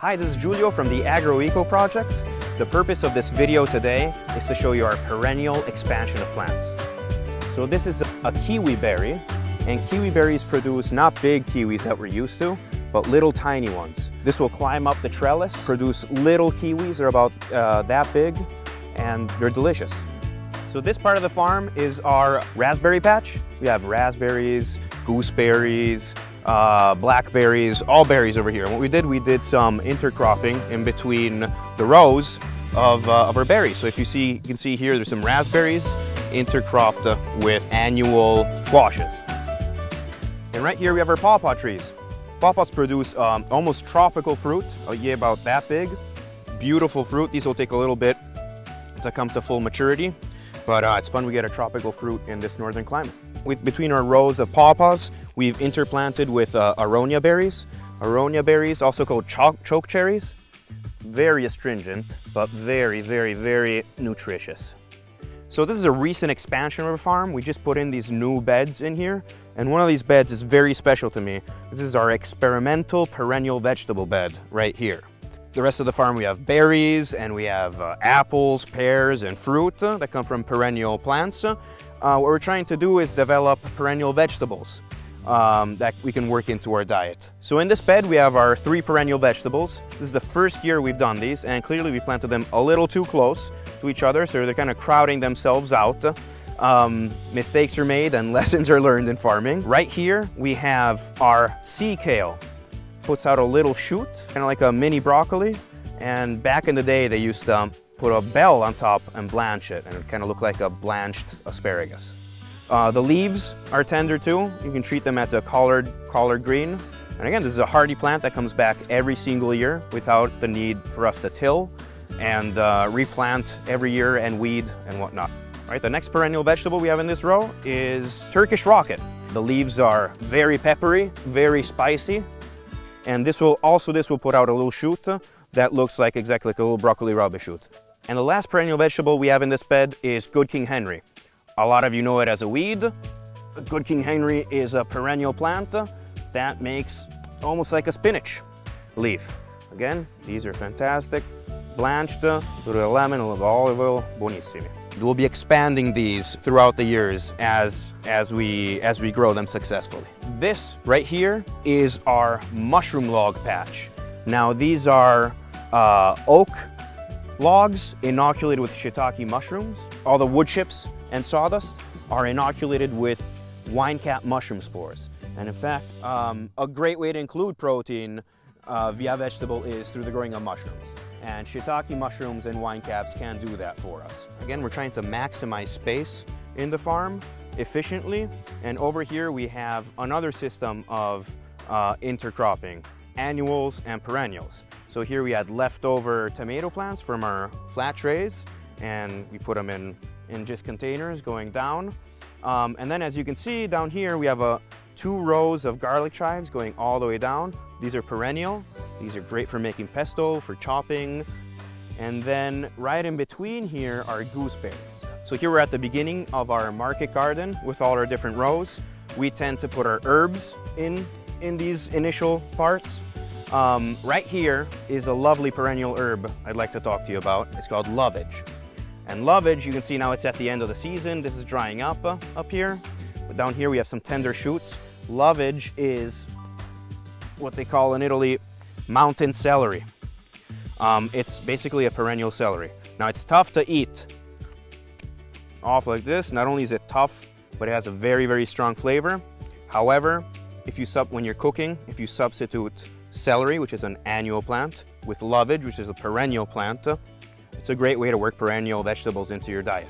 Hi, this is Giulio from the AgroEco project. The purpose of this video today is to show you our perennial expansion of plants. So this is a kiwi berry, and kiwi berries produce not big kiwis that we're used to, but little tiny ones. This will climb up the trellis, produce little kiwis, they're about uh, that big, and they're delicious. So this part of the farm is our raspberry patch. We have raspberries, gooseberries, uh, blackberries, all berries over here. And what we did, we did some intercropping in between the rows of, uh, of our berries. So if you see, you can see here, there's some raspberries intercropped with annual squashes. And right here we have our pawpaw trees. Pawpaws produce um, almost tropical fruit, a year about that big. Beautiful fruit. These will take a little bit to come to full maturity, but uh, it's fun we get a tropical fruit in this northern climate. With, between our rows of pawpaws, we've interplanted with uh, aronia berries. Aronia berries, also called choke, choke cherries. Very astringent, but very, very, very nutritious. So this is a recent expansion of our farm. We just put in these new beds in here. And one of these beds is very special to me. This is our experimental perennial vegetable bed right here. The rest of the farm we have berries and we have uh, apples, pears and fruit uh, that come from perennial plants. Uh, what we're trying to do is develop perennial vegetables um, that we can work into our diet. So in this bed we have our three perennial vegetables. This is the first year we've done these and clearly we planted them a little too close to each other so they're kind of crowding themselves out. Um, mistakes are made and lessons are learned in farming. Right here we have our sea kale puts out a little shoot, kind of like a mini broccoli. And back in the day, they used to um, put a bell on top and blanch it, and it kind of looked like a blanched asparagus. Uh, the leaves are tender too. You can treat them as a collard, collard green. And again, this is a hardy plant that comes back every single year without the need for us to till and uh, replant every year and weed and whatnot. All right, the next perennial vegetable we have in this row is Turkish rocket. The leaves are very peppery, very spicy, and this will also, this will put out a little shoot that looks like exactly like a little broccoli rubbish shoot. And the last perennial vegetable we have in this bed is Good King Henry. A lot of you know it as a weed. Good King Henry is a perennial plant that makes almost like a spinach leaf. Again, these are fantastic. Blanched, a lemon, a little olive oil, buonissimi. We'll be expanding these throughout the years as, as, we, as we grow them successfully. This right here is our mushroom log patch. Now these are uh, oak logs inoculated with shiitake mushrooms. All the wood chips and sawdust are inoculated with wine cap mushroom spores. And in fact, um, a great way to include protein uh, via vegetable is through the growing of mushrooms. And shiitake mushrooms and wine caps can do that for us. Again, we're trying to maximize space in the farm efficiently. And over here we have another system of uh, intercropping, annuals and perennials. So here we had leftover tomato plants from our flat trays and we put them in, in just containers going down. Um, and then as you can see down here, we have a, two rows of garlic chives going all the way down. These are perennial. These are great for making pesto, for chopping. And then right in between here are gooseberries. So here we're at the beginning of our market garden with all our different rows. We tend to put our herbs in, in these initial parts. Um, right here is a lovely perennial herb I'd like to talk to you about. It's called lovage. And lovage, you can see now it's at the end of the season. This is drying up uh, up here. But down here we have some tender shoots. Lovage is what they call in Italy mountain celery. Um, it's basically a perennial celery. Now it's tough to eat off like this. Not only is it tough, but it has a very, very strong flavor. However, if you sub, when you're cooking, if you substitute celery, which is an annual plant, with lovage, which is a perennial plant, it's a great way to work perennial vegetables into your diet.